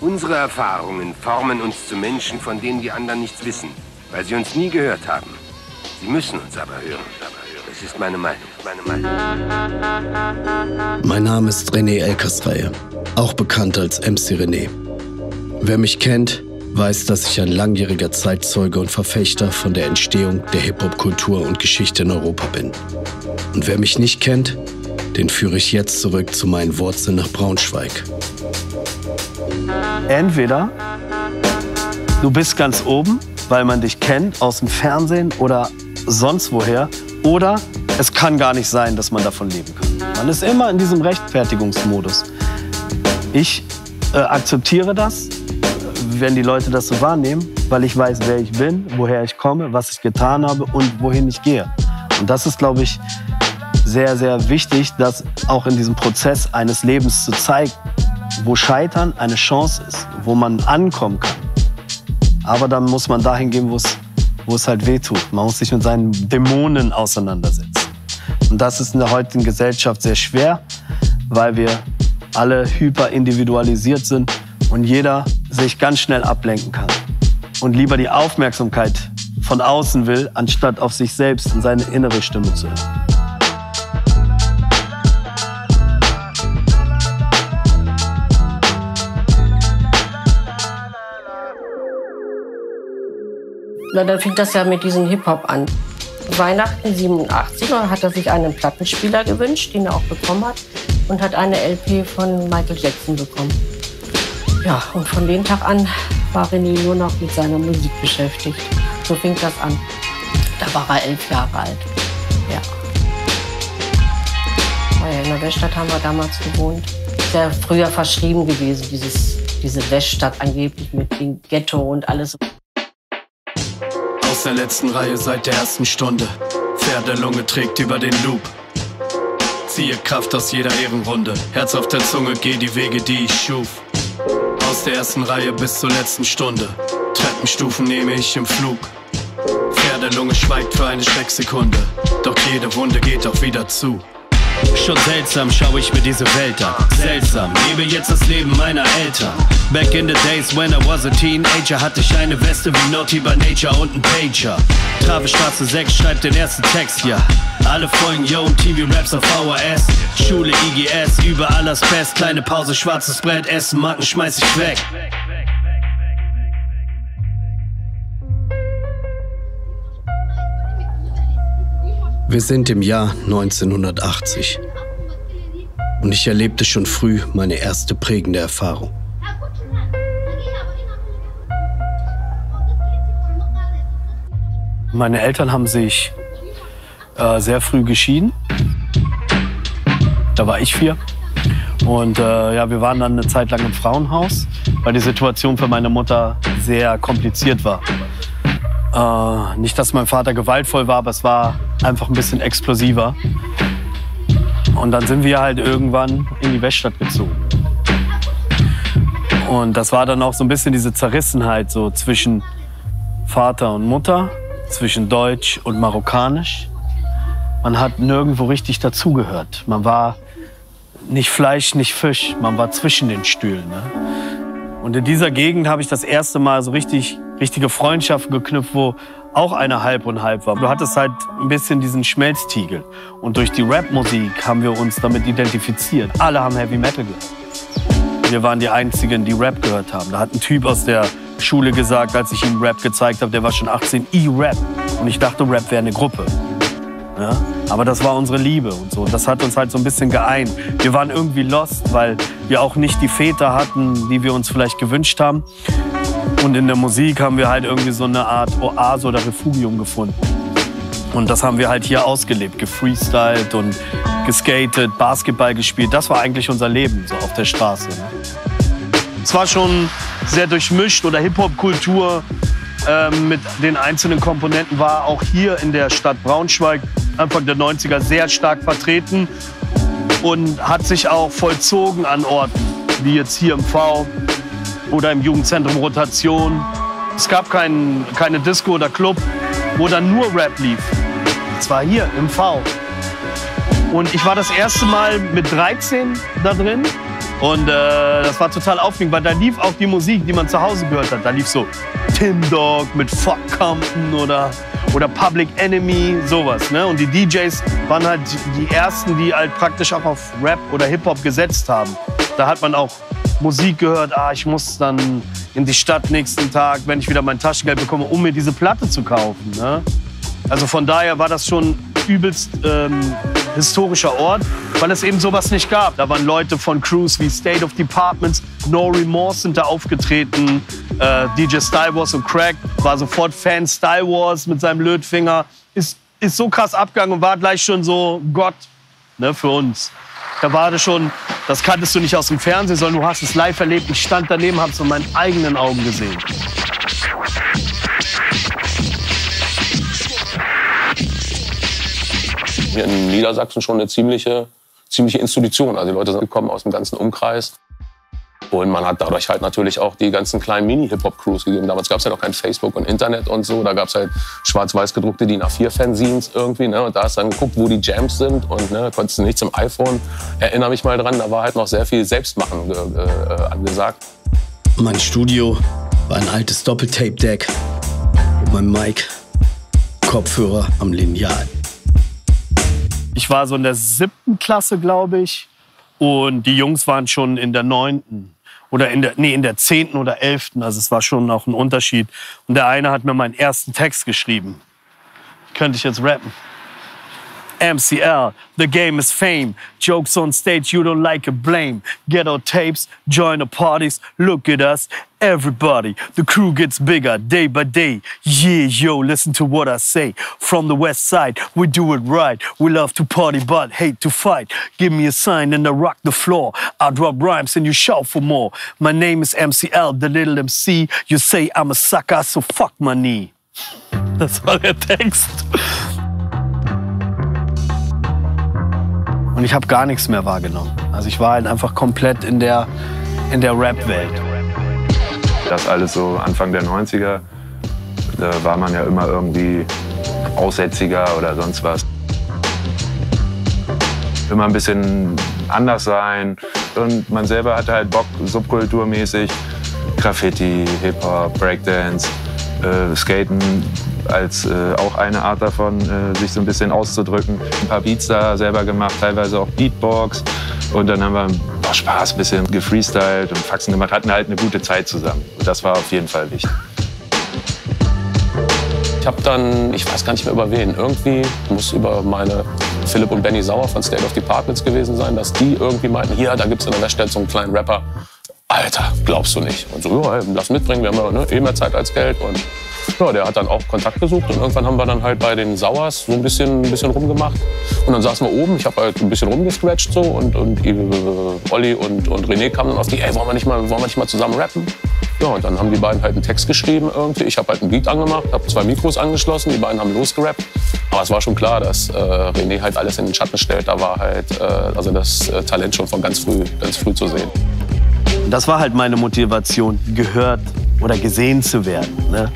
Unsere Erfahrungen formen uns zu Menschen, von denen die anderen nichts wissen, weil sie uns nie gehört haben. Sie müssen uns aber hören. Das ist meine Meinung. Mein Name ist René Elkersreihe, auch bekannt als MC René. Wer mich kennt, weiß, dass ich ein langjähriger Zeitzeuge und Verfechter von der Entstehung der Hip-Hop-Kultur und Geschichte in Europa bin. Und wer mich nicht kennt, den führe ich jetzt zurück zu meinen Wurzeln nach Braunschweig. Entweder du bist ganz oben, weil man dich kennt aus dem Fernsehen oder sonst woher, oder es kann gar nicht sein, dass man davon leben kann. Man ist immer in diesem Rechtfertigungsmodus. Ich äh, akzeptiere das, wenn die Leute das so wahrnehmen, weil ich weiß, wer ich bin, woher ich komme, was ich getan habe und wohin ich gehe. Und das ist, glaube ich, sehr, sehr wichtig, das auch in diesem Prozess eines Lebens zu zeigen, wo Scheitern eine Chance ist, wo man ankommen kann. Aber dann muss man dahin gehen, wo es, wo es halt weh tut. Man muss sich mit seinen Dämonen auseinandersetzen. Und das ist in der heutigen Gesellschaft sehr schwer, weil wir alle hyper individualisiert sind und jeder sich ganz schnell ablenken kann und lieber die Aufmerksamkeit von außen will, anstatt auf sich selbst und seine innere Stimme zu hören. Na, dann fing das ja mit diesem Hip-Hop an. Weihnachten 87 hat er sich einen Plattenspieler gewünscht, den er auch bekommen hat, und hat eine LP von Michael Jackson bekommen. Ja, und von dem Tag an war René nur noch mit seiner Musik beschäftigt. So fing das an. Da war er elf Jahre alt. Ja. In der Weststadt haben wir damals gewohnt. Ist ja früher verschrieben gewesen, dieses, diese Weststadt angeblich mit dem Ghetto und alles. Aus der letzten Reihe seit der ersten Stunde. Pferdelunge trägt über den Loop. Ziehe Kraft aus jeder Ehrenrunde. Herz auf der Zunge, geh die Wege, die ich schuf. Aus der ersten Reihe bis zur letzten Stunde. Treppenstufen nehme ich im Flug. Pferdelunge schweigt für eine Schrecksekunde. Doch jede Wunde geht auch wieder zu. Schon seltsam schaue ich mir diese Welt an. Seltsam, lebe jetzt das Leben meiner Eltern. Back in the days when I was a teenager, hatte ich eine Weste wie Naughty by Nature und ein Pager. Trave Straße 6 schreibt den ersten Text, ja. Alle folgen Yo, TV-Raps auf VHS. Schule, IGS, überall das Best. Kleine Pause, schwarzes Brett, Essen, Macken schmeiß ich weg. Wir sind im Jahr 1980 und ich erlebte schon früh meine erste prägende Erfahrung. Meine Eltern haben sich äh, sehr früh geschieden. Da war ich vier. Und äh, ja, wir waren dann eine Zeit lang im Frauenhaus, weil die Situation für meine Mutter sehr kompliziert war. Äh, nicht, dass mein Vater gewaltvoll war, aber es war einfach ein bisschen explosiver. Und dann sind wir halt irgendwann in die Weststadt gezogen. Und das war dann auch so ein bisschen diese Zerrissenheit so zwischen Vater und Mutter, zwischen Deutsch und Marokkanisch. Man hat nirgendwo richtig dazugehört. Man war nicht Fleisch, nicht Fisch. Man war zwischen den Stühlen. Ne? Und in dieser Gegend habe ich das erste Mal so richtig, richtige Freundschaften geknüpft, wo auch eine halb und halb war. Du hattest halt ein bisschen diesen Schmelztiegel. Und durch die Rap-Musik haben wir uns damit identifiziert. Alle haben Heavy Metal gehört. Wir waren die Einzigen, die Rap gehört haben. Da hat ein Typ aus der Schule gesagt, als ich ihm Rap gezeigt habe, der war schon 18, E-Rap. Und ich dachte, Rap wäre eine Gruppe. Ja? Aber das war unsere Liebe und so. Das hat uns halt so ein bisschen geeint. Wir waren irgendwie lost, weil wir auch nicht die Väter hatten, die wir uns vielleicht gewünscht haben. Und in der Musik haben wir halt irgendwie so eine Art Oase oder Refugium gefunden. Und das haben wir halt hier ausgelebt, gefreestylt und geskatet, Basketball gespielt. Das war eigentlich unser Leben so auf der Straße. Ne? Es war schon sehr durchmischt oder Hip-Hop-Kultur ähm, mit den einzelnen Komponenten war auch hier in der Stadt Braunschweig Anfang der 90er sehr stark vertreten und hat sich auch vollzogen an Orten, wie jetzt hier im V oder im Jugendzentrum Rotation. Es gab kein, keine Disco oder Club, wo dann nur Rap lief. Es war hier im V. Und ich war das erste Mal mit 13 da drin Und äh, das war total aufregend, weil da lief auch die Musik, die man zu Hause gehört hat. Da lief so Tim Dog mit Fuck Compton oder, oder Public Enemy, sowas. Ne? Und die DJs waren halt die ersten, die halt praktisch auch auf Rap oder Hip-Hop gesetzt haben. Da hat man auch Musik gehört, ah, ich muss dann in die Stadt nächsten Tag, wenn ich wieder mein Taschengeld bekomme, um mir diese Platte zu kaufen. Ne? Also von daher war das schon übelst ähm, historischer Ort, weil es eben sowas nicht gab. Da waren Leute von Crews wie State of Departments, No Remorse sind da aufgetreten, äh, DJ Style Wars und Crack war sofort Fan Style Wars mit seinem Lötfinger. Ist, ist so krass abgegangen und war gleich schon so Gott ne, für uns. Da war das schon, das kanntest du nicht aus dem Fernsehen, sondern du hast es live erlebt. Ich stand daneben, habe es mit meinen eigenen Augen gesehen. In Niedersachsen schon eine ziemliche, ziemliche Institution. Also die Leute sind gekommen aus dem ganzen Umkreis. Und man hat dadurch halt natürlich auch die ganzen kleinen Mini-Hip-Hop-Crews gegeben. Damals gab es ja noch kein Facebook und Internet und so. Da gab es halt schwarz-weiß gedruckte DIN A4-Fanzines irgendwie. Ne? Und da hast du dann geguckt, wo die Jams sind. Und ne, konntest du nicht zum iPhone. Erinnere mich mal dran, da war halt noch sehr viel Selbstmachen äh, äh, angesagt. Mein Studio war ein altes Doppeltape-Deck. Mein Mic, Kopfhörer am Lineal. Ich war so in der siebten Klasse, glaube ich. Und die Jungs waren schon in der neunten oder in der, nee, in der zehnten oder elften. Also es war schon auch ein Unterschied. Und der eine hat mir meinen ersten Text geschrieben. Könnte ich jetzt rappen. MCL, the game is fame. Jokes on stage, you don't like a blame. Ghetto tapes, join the parties, look at us, everybody. The crew gets bigger day by day. Yeah, yo, listen to what I say. From the west side, we do it right. We love to party, but hate to fight. Give me a sign and I rock the floor. I drop rhymes and you shout for more. My name is MCL, the little MC. You say I'm a sucker, so fuck my knee. Das war der Text. Und ich habe gar nichts mehr wahrgenommen. Also ich war halt einfach komplett in der, in der Rap-Welt. Das alles so Anfang der 90er, da war man ja immer irgendwie aussätziger oder sonst was. Immer ein bisschen anders sein. Und man selber hatte halt Bock, subkulturmäßig, Graffiti, Hip-Hop, Breakdance, äh, Skaten als äh, auch eine Art davon, äh, sich so ein bisschen auszudrücken. Ein paar Beats da selber gemacht, teilweise auch Beatbox. Und dann haben wir auch Spaß, ein bisschen gefreestylt und Faxen gemacht, hatten halt eine gute Zeit zusammen. Und das war auf jeden Fall wichtig. Ich habe dann, ich weiß gar nicht mehr über wen, irgendwie muss über meine Philipp und Benny Sauer von State of Departments gewesen sein, dass die irgendwie meinten, hier, da gibt es in der Weststadt so einen kleinen Rapper. Alter, glaubst du nicht? Und so, ja, lass mitbringen, wir haben ja ne, eh mehr Zeit als Geld. Und ja, der hat dann auch Kontakt gesucht und irgendwann haben wir dann halt bei den Sauers so ein bisschen, ein bisschen rumgemacht. Und dann saßen wir oben, ich habe halt ein bisschen rumgescratcht so und, und äh, Olli und, und René kamen dann auf die, ey, wollen wir, nicht mal, wollen wir nicht mal zusammen rappen? Ja, und dann haben die beiden halt einen Text geschrieben irgendwie. Ich habe halt einen Beat angemacht, habe zwei Mikros angeschlossen, die beiden haben losgerappt. Aber es war schon klar, dass äh, René halt alles in den Schatten stellt. Da war halt äh, also das äh, Talent schon von ganz früh, ganz früh zu sehen. Das war halt meine Motivation, gehört oder gesehen zu werden. Ne?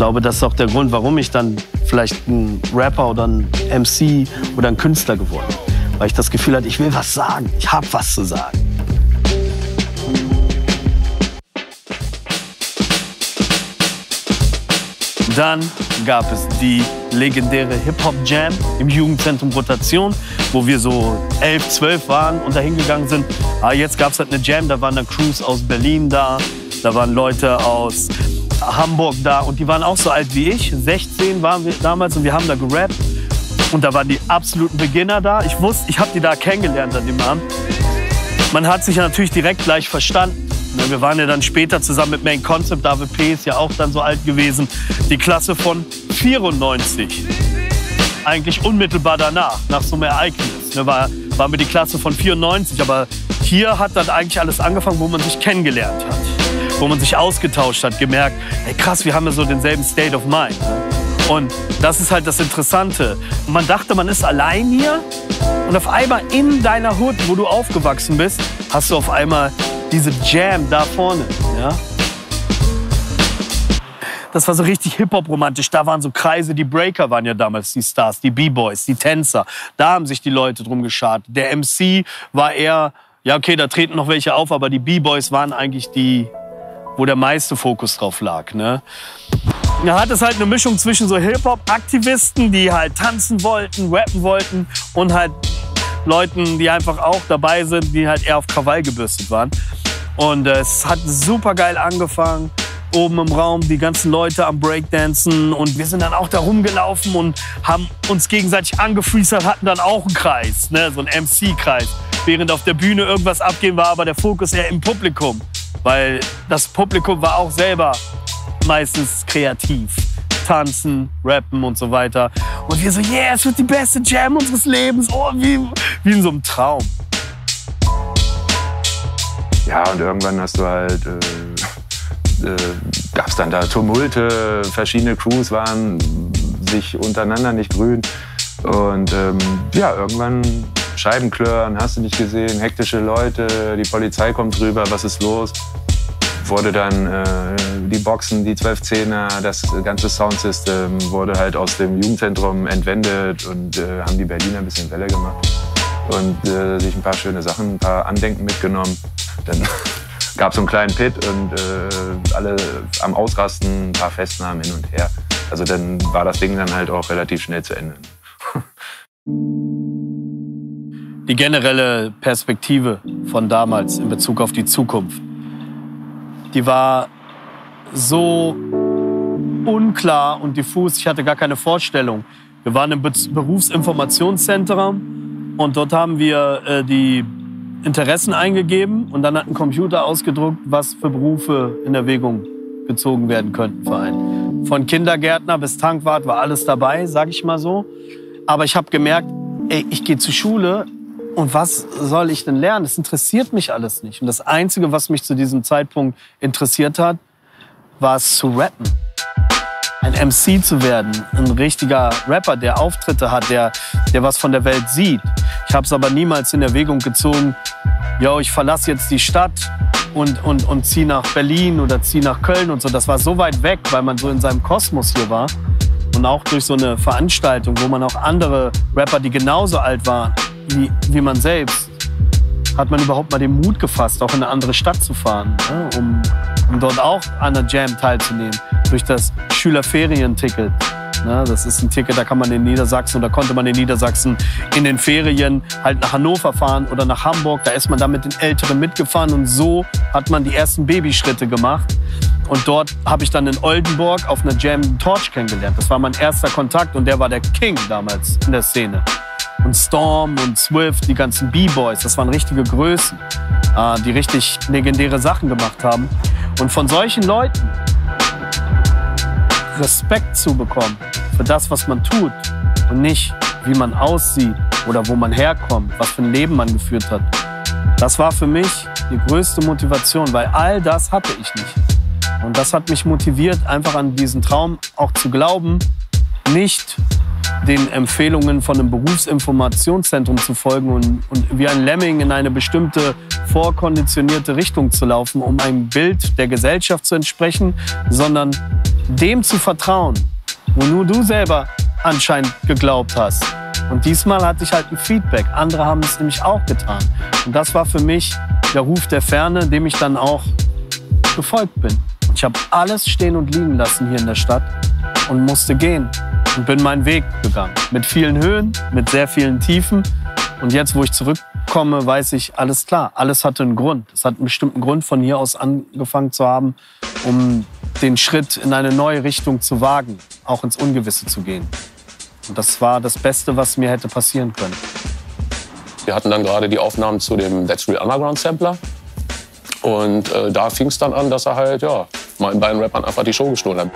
Ich glaube, das ist auch der Grund, warum ich dann vielleicht ein Rapper oder ein MC oder ein Künstler geworden bin. Weil ich das Gefühl hatte, ich will was sagen, ich habe was zu sagen. Dann gab es die legendäre Hip-Hop-Jam im Jugendzentrum Rotation, wo wir so elf, zwölf waren und da hingegangen sind. Aber jetzt gab es halt eine Jam, da waren dann Crews aus Berlin da, da waren Leute aus Hamburg da und die waren auch so alt wie ich. 16 waren wir damals und wir haben da gerappt. Und da waren die absoluten Beginner da. Ich wusste, ich habe die da kennengelernt an dem Abend. Man hat sich ja natürlich direkt gleich verstanden. Ne, Wir waren ja dann später zusammen mit Main Concept, David P. ist ja auch dann so alt gewesen. Die Klasse von 94. Eigentlich unmittelbar danach, nach so einem Ereignis. Ne, War, waren wir die Klasse von 94. Aber hier hat dann eigentlich alles angefangen, wo man sich kennengelernt hat. Wo man sich ausgetauscht hat, gemerkt, ey krass, wir haben ja so denselben State of Mind. Und das ist halt das Interessante. Man dachte, man ist allein hier und auf einmal in deiner Hut, wo du aufgewachsen bist, hast du auf einmal diese Jam da vorne. Ja? Das war so richtig Hip-Hop-romantisch. Da waren so Kreise, die Breaker waren ja damals die Stars, die B-Boys, die Tänzer. Da haben sich die Leute drum geschart. Der MC war eher Ja, okay, da treten noch welche auf, aber die B-Boys waren eigentlich die, wo der meiste Fokus drauf lag. Ne? Da hat es halt eine Mischung zwischen so Hip-Hop-Aktivisten, die halt tanzen wollten, rappen wollten und halt Leuten, die einfach auch dabei sind, die halt eher auf Krawall gebürstet waren. Und äh, es hat super geil angefangen. Oben im Raum die ganzen Leute am Breakdancen und wir sind dann auch da rumgelaufen und haben uns gegenseitig angefreestylt, hatten dann auch einen Kreis, ne, so einen MC-Kreis. Während auf der Bühne irgendwas abgehen war, aber der Fokus eher im Publikum. Weil das Publikum war auch selber meistens kreativ. Tanzen, rappen und so weiter. Und wir so, yeah, es wird die beste Jam unseres Lebens. Oh, wie, wie in so einem Traum. Ja, und irgendwann hast du halt, äh, äh, gab es dann da Tumulte, verschiedene Crews waren sich untereinander nicht grün. Und ähm, ja, irgendwann Scheibenklirren, hast du nicht gesehen, hektische Leute, die Polizei kommt rüber, was ist los? Wurde dann äh, die Boxen, die 12-10er, das ganze Soundsystem wurde halt aus dem Jugendzentrum entwendet und äh, haben die Berliner ein bisschen Welle gemacht und äh, sich ein paar schöne Sachen, ein paar Andenken mitgenommen. Dann gab es so einen kleinen Pit und äh, alle am Ausrasten, ein paar Festnahmen hin und her. Also dann war das Ding dann halt auch relativ schnell zu Ende. Die generelle Perspektive von damals in Bezug auf die Zukunft, die war so unklar und diffus. Ich hatte gar keine Vorstellung. Wir waren im Be Berufsinformationszentrum und dort haben wir äh, die Interessen eingegeben und dann hat ein Computer ausgedruckt, was für Berufe in Erwägung gezogen werden könnten für einen. Von Kindergärtner bis Tankwart war alles dabei, sag ich mal so. Aber ich habe gemerkt, ey, ich gehe zur Schule und was soll ich denn lernen? Das interessiert mich alles nicht. Und das Einzige, was mich zu diesem Zeitpunkt interessiert hat, war es zu rappen. Ein MC zu werden, ein richtiger Rapper, der Auftritte hat, der, der was von der Welt sieht. Ich habe es aber niemals in Erwägung gezogen, yo, ich verlasse jetzt die Stadt und, und, und ziehe nach Berlin oder ziehe nach Köln und so. Das war so weit weg, weil man so in seinem Kosmos hier war. Und auch durch so eine Veranstaltung, wo man auch andere Rapper, die genauso alt waren wie, wie man selbst, hat man überhaupt mal den Mut gefasst, auch in eine andere Stadt zu fahren, ne? um, um dort auch an der Jam teilzunehmen. Durch das Schülerferienticket. Ne? Das ist ein Ticket, da kann man in Niedersachsen oder konnte man in Niedersachsen in den Ferien halt nach Hannover fahren oder nach Hamburg. Da ist man da mit den Älteren mitgefahren und so hat man die ersten Babyschritte gemacht. Und dort habe ich dann in Oldenburg auf einer Jam Torch kennengelernt. Das war mein erster Kontakt und der war der King damals in der Szene. Und Storm und Swift, die ganzen B-Boys, das waren richtige Größen, äh, die richtig legendäre Sachen gemacht haben. Und von solchen Leuten Respekt zu bekommen für das, was man tut und nicht, wie man aussieht oder wo man herkommt, was für ein Leben man geführt hat. Das war für mich die größte Motivation, weil all das hatte ich nicht. Und das hat mich motiviert, einfach an diesen Traum auch zu glauben, nicht den Empfehlungen von einem Berufsinformationszentrum zu folgen und, und wie ein Lemming in eine bestimmte vorkonditionierte Richtung zu laufen, um ein Bild der Gesellschaft zu entsprechen, sondern dem zu vertrauen, wo nur du selber anscheinend geglaubt hast. Und diesmal hatte ich halt ein Feedback. Andere haben es nämlich auch getan. Und das war für mich der Ruf der Ferne, dem ich dann auch gefolgt bin. Ich habe alles stehen und liegen lassen hier in der Stadt und musste gehen und bin meinen Weg gegangen. Mit vielen Höhen, mit sehr vielen Tiefen. Und jetzt, wo ich zurückkomme, weiß ich, alles klar, alles hatte einen Grund. Es hat einen bestimmten Grund von hier aus angefangen zu haben, um den Schritt in eine neue Richtung zu wagen, auch ins Ungewisse zu gehen. Und das war das Beste, was mir hätte passieren können. Wir hatten dann gerade die Aufnahmen zu dem That's Real Underground Sampler. Und äh, da fing es dann an, dass er halt, ja, meinen beiden Rappern einfach die Show gestohlen hat.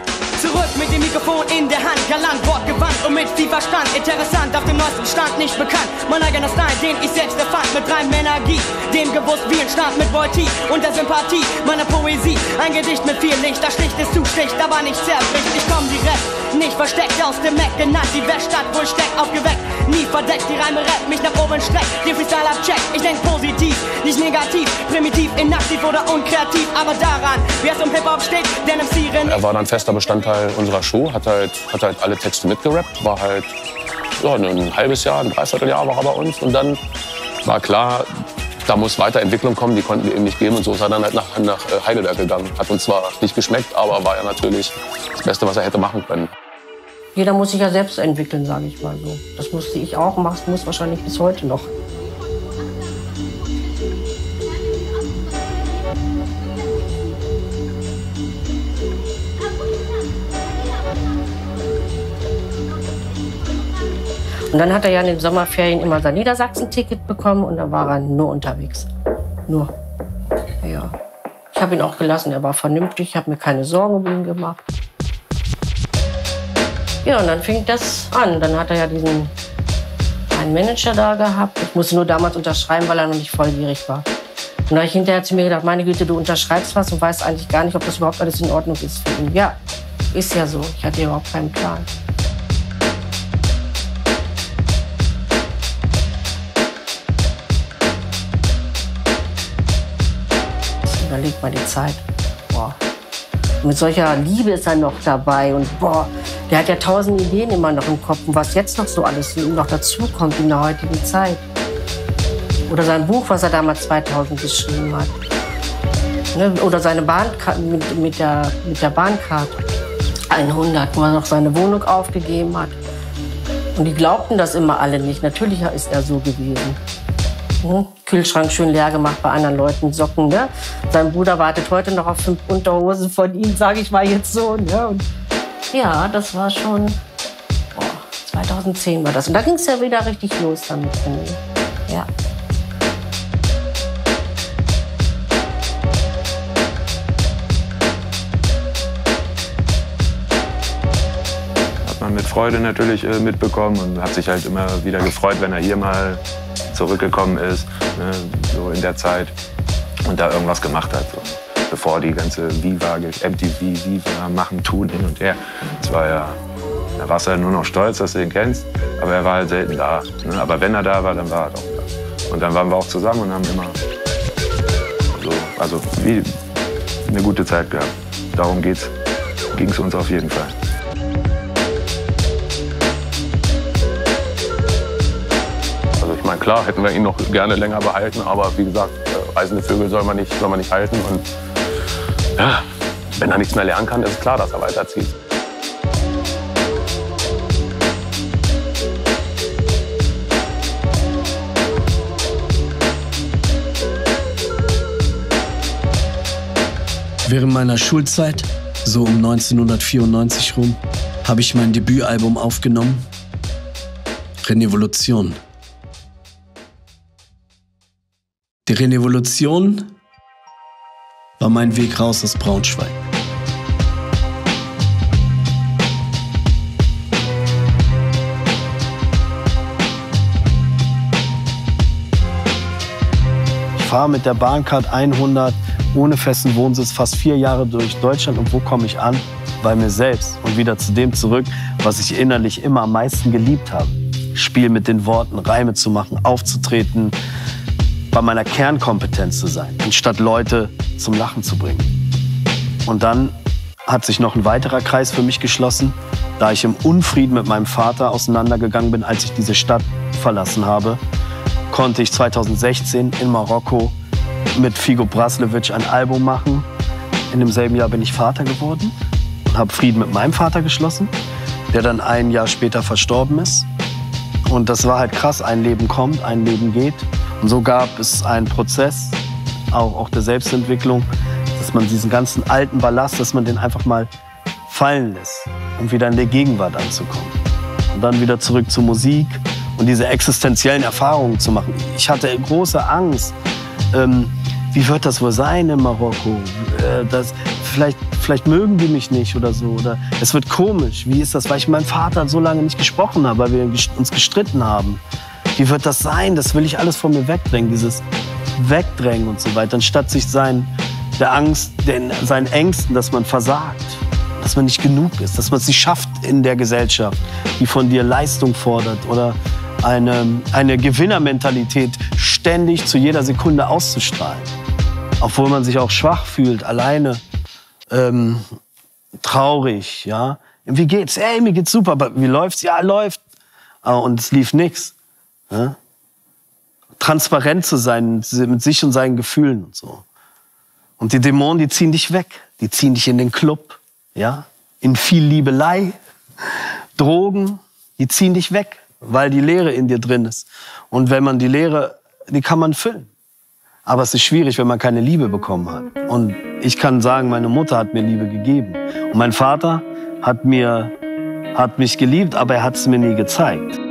Zurück mit dem Mikrofon in der Hand, galant, wortgewandt und mit viel Verstand. Interessant, auf dem neuesten Stand nicht bekannt. Mein eigener Style, den ich selbst erfand, mit reinem Energie. Dem gewusst wie ein Start mit Volti und der Sympathie meiner Poesie. Ein Gedicht mit viel Licht, das Licht ist zu schlicht, aber nicht zerbricht. Ich komm direkt, nicht versteckt aus dem Mac, genannt die Weststadt, wohl steckt aufgeweckt. Nie verdeckt, die Reime rap mich nach oben streckt. Den Freestyle abcheck, ich denk positiv, nicht negativ, primitiv, inaktiv oder unkreativ. Aber daran, wie es um Hip-Hop steht, denn im Siren. Er war dann fester Bestandteil unserer Show, hat halt, hat halt alle Texte mitgerappt, war halt ja, ein halbes Jahr, ein Dreivierteljahr war er bei uns und dann war klar, da muss Weiterentwicklung kommen, die konnten wir ihm nicht geben. Und so ist er dann halt nach, nach äh, Heidelberg gegangen. Hat uns zwar nicht geschmeckt, aber war ja natürlich das Beste, was er hätte machen können. Jeder muss sich ja selbst entwickeln, sage ich mal so. Das musste ich auch machen, das muss wahrscheinlich bis heute noch. Und dann hat er ja in den Sommerferien immer sein Niedersachsen-Ticket bekommen und da war er nur unterwegs. Nur. Ja. Ich habe ihn auch gelassen, er war vernünftig, ich habe mir keine Sorgen um ihn gemacht. Ja, und dann fing das an. Dann hat er ja diesen einen Manager da gehabt. Ich musste nur damals unterschreiben, weil er noch nicht volljährig war. Und da habe ich hinterher zu mir gedacht, meine Güte, du unterschreibst was und weißt eigentlich gar nicht, ob das überhaupt alles in Ordnung ist für ihn. Ja, ist ja so. Ich hatte überhaupt keinen Plan. Überleg mal die Zeit. Boah. Mit solcher Liebe ist er noch dabei und boah, der hat ja tausend Ideen immer noch im Kopf und was jetzt noch so alles noch dazu kommt in der heutigen Zeit. Oder sein Buch, was er damals 2000 geschrieben hat. Ne? Oder seine Bahnkarte mit, mit, der, mit der Bahnkarte 100, wo er noch seine Wohnung aufgegeben hat. Und die glaubten das immer alle nicht. Natürlich ist er so gewesen. Hm? Kühlschrank schön leer gemacht bei anderen Leuten, Socken. Ne? Sein Bruder wartet heute noch auf fünf Unterhosen von ihm, sage ich mal jetzt so. Ne? Und ja, das war schon boah, 2010 war das. Und da ging es ja wieder richtig los damit. Ja. Freude natürlich äh, mitbekommen und hat sich halt immer wieder gefreut, wenn er hier mal zurückgekommen ist, ne, so in der Zeit und da irgendwas gemacht hat. So. Bevor die ganze Viva, MTV, Viva machen, tun, hin und her. Das war ja, da warst du ja nur noch stolz, dass du ihn kennst, aber er war halt selten da. Ne? Aber wenn er da war, dann war er doch da. Und dann waren wir auch zusammen und haben immer so, also wie eine gute Zeit gehabt. Darum ging es uns auf jeden Fall. Meine, klar, hätten wir ihn noch gerne länger behalten, aber wie gesagt, äh, reisende Vögel soll man nicht, soll man nicht halten. Und ja, wenn er nichts mehr lernen kann, ist klar, dass er weiterzieht. Während meiner Schulzeit, so um 1994 rum, habe ich mein Debütalbum aufgenommen. Renevolution. Die Revolution war mein Weg raus aus Braunschweig. Ich fahre mit der Bahncard 100 ohne festen Wohnsitz fast vier Jahre durch Deutschland. Und wo komme ich an? Bei mir selbst und wieder zu dem zurück, was ich innerlich immer am meisten geliebt habe. Spiel mit den Worten, Reime zu machen, aufzutreten, bei meiner Kernkompetenz zu sein, anstatt Leute zum Lachen zu bringen. Und dann hat sich noch ein weiterer Kreis für mich geschlossen, da ich im Unfrieden mit meinem Vater auseinandergegangen bin, als ich diese Stadt verlassen habe, konnte ich 2016 in Marokko mit Figo Braslevic ein Album machen. In demselben Jahr bin ich Vater geworden und habe Frieden mit meinem Vater geschlossen, der dann ein Jahr später verstorben ist. Und das war halt krass, ein Leben kommt, ein Leben geht. Und so gab es einen Prozess, auch, auch der Selbstentwicklung, dass man diesen ganzen alten Ballast, dass man den einfach mal fallen lässt, um wieder in der Gegenwart anzukommen. Und dann wieder zurück zur Musik und diese existenziellen Erfahrungen zu machen. Ich hatte große Angst. Ähm, wie wird das wohl sein in Marokko? Äh, das, vielleicht, vielleicht mögen die mich nicht oder so. Oder es wird komisch. Wie ist das? Weil ich meinem Vater so lange nicht gesprochen habe, weil wir uns gestritten haben. Wie wird das sein? Das will ich alles von mir wegdrängen, dieses Wegdrängen und so weiter, anstatt sich sein, der Angst, den, seinen Ängsten, dass man versagt, dass man nicht genug ist, dass man es nicht schafft in der Gesellschaft, die von dir Leistung fordert oder eine, eine Gewinnermentalität ständig zu jeder Sekunde auszustrahlen. Obwohl man sich auch schwach fühlt, alleine, ähm, traurig, ja. Wie geht's? Ey, mir geht's super, aber wie läuft's? Ja, läuft. Und es lief nichts. Ja? transparent zu sein mit sich und seinen Gefühlen und so. Und die Dämonen, die ziehen dich weg. Die ziehen dich in den Club, ja, in viel Liebelei, Drogen, die ziehen dich weg, weil die Leere in dir drin ist. Und wenn man die Leere, die kann man füllen. Aber es ist schwierig, wenn man keine Liebe bekommen hat. Und ich kann sagen, meine Mutter hat mir Liebe gegeben. Und mein Vater hat mir, hat mich geliebt, aber er hat es mir nie gezeigt.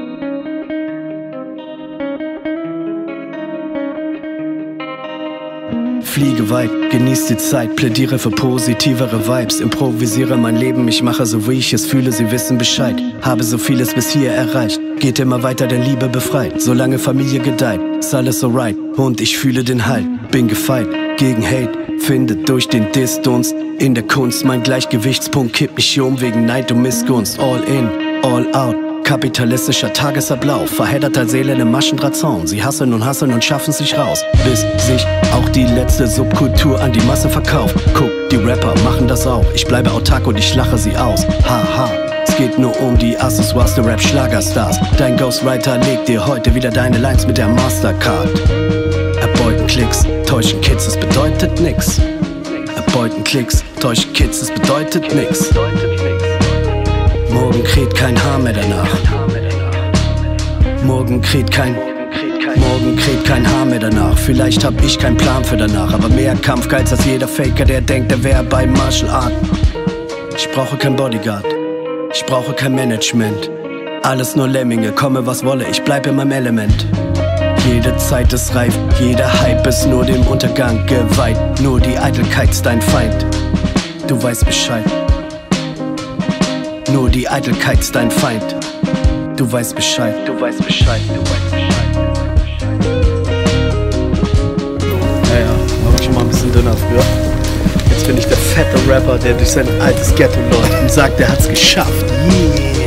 Fliege weit, genieß die Zeit, plädiere für positivere Vibes, improvisiere mein Leben, ich mache so wie ich es fühle, sie wissen Bescheid, habe so vieles bis hier erreicht, geht immer weiter, denn Liebe befreit, solange Familie gedeiht, ist alles alright, und ich fühle den Halt, bin gefeit, gegen Hate, findet durch den Distanz in der Kunst. Mein Gleichgewichtspunkt, kipp mich um wegen Neid und Missgunst, all in, all out, Kapitalistischer Tagesablauf, verhedderte Seelen im Maschendrahtzaun. Sie hasseln und hasseln und schaffen sich raus, bis sich auch die letzte Subkultur an die Masse verkauft. Guck, die Rapper machen das auch. Ich bleibe autark und ich lache sie aus. Haha. Es geht nur um die Accessoires der Rap-Schlagerstars. Dein Ghostwriter legt dir heute wieder deine Lines mit der Mastercard. Erbeuten Klicks, täuschen Kids, es bedeutet nix. Erbeuten Klicks, täuschen Kids, es bedeutet nix. Morgen kräht kein Haar mehr danach. Morgen kräht kein Morgen kräht kein Haar mehr danach. Vielleicht hab ich keinen Plan für danach. Aber mehr Kampfgeiz als jeder Faker, der denkt, er wäre bei Martial Art. Ich brauche kein Bodyguard. Ich brauche kein Management. Alles nur Lemminge, komme was wolle, ich bleib in meinem Element. Jede Zeit ist reif, jeder Hype ist nur dem Untergang geweiht. Nur die Eitelkeit ist dein Feind. Du weißt Bescheid. Nur die Eitelkeit ist dein Feind. Du weißt Bescheid, du weißt Bescheid, du weißt Bescheid. Ja, ja, war schon mal ein bisschen dünner früher. Jetzt bin ich der fette Rapper, der durch sein altes Ghetto läuft und sagt, er hat's geschafft. Yeah.